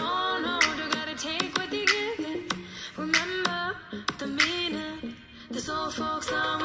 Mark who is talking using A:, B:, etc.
A: oh no, you gotta take what. Remember the meaning. This old folks song.